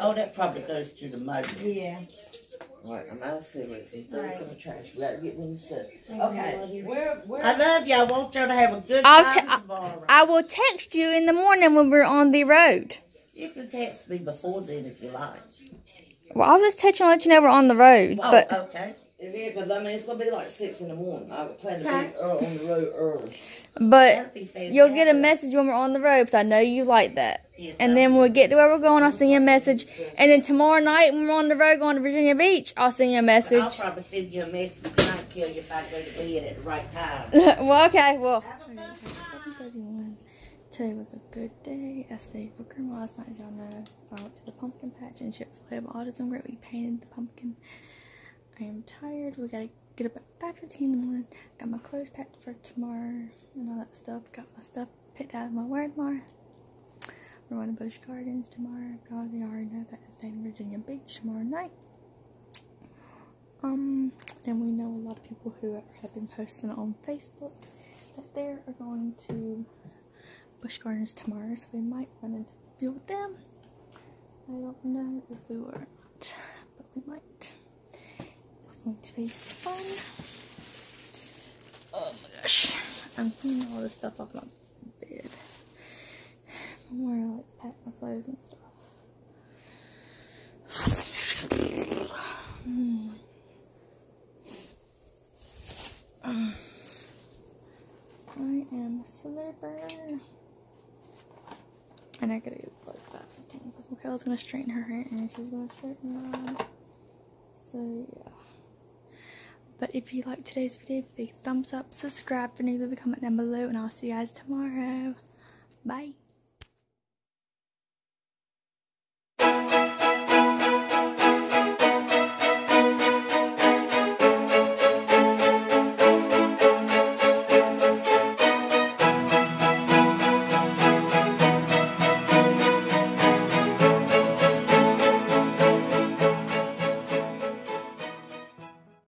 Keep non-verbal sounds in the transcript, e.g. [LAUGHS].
Oh, that probably goes to the motor. Yeah. Alright, I'm out of cigarettes and throw Right. some trash. We gotta get me the stuff. I Okay, love you. where, where? I love you. I want y'all to have a good I'll time tomorrow. I will text you in the morning when we're on the road. you can text me before then if you like. Well, I'll just text you and let you know we're on the road. Oh, But okay. Yeah, because I mean, it's gonna be like six in the morning. I plan to Okay. be on the road early. but That'd be fantastic. you'll get a message when we're on the road because I know you like that. Yes, And then we'll get to where we're going, I'll send you a message. And then tomorrow night when we're on the road going to Virginia Beach, I'll send you a I'll probably send you a message tonight, kill you if I go to bed at the right time. [LAUGHS] well, okay, well. Have a fun time. 7:31. Today was a good day. I stayed for grandma last night, as y'all know. I went to the pumpkin patch and Chick-fil-A of Autism Group. We painted the pumpkin. I am tired. We gotta get up at 5.15 in the morning. Got my clothes packed for tomorrow and all that stuff. Got my stuff picked out of my word tomorrow. We're going to Busch Gardens tomorrow. God, you already know that. And staying in Virginia Beach tomorrow night. Um, and we know a lot of people who have been posting on Facebook that they are going to Busch Gardens tomorrow, so we might run into a few with them. I don't know if we will or not, but we might. It's going to be fun. Oh my gosh. I'm cleaning all this stuff off my. From where I like pack my clothes and stuff. Hmm. I am a. And I gotta get like that 15 because Michaela's gonna straighten her hair and she's gonna straighten mine. So yeah. But if you like today's video, big thumbs up, subscribe for new, leave a comment down below, and I'll see you guys tomorrow. Bye.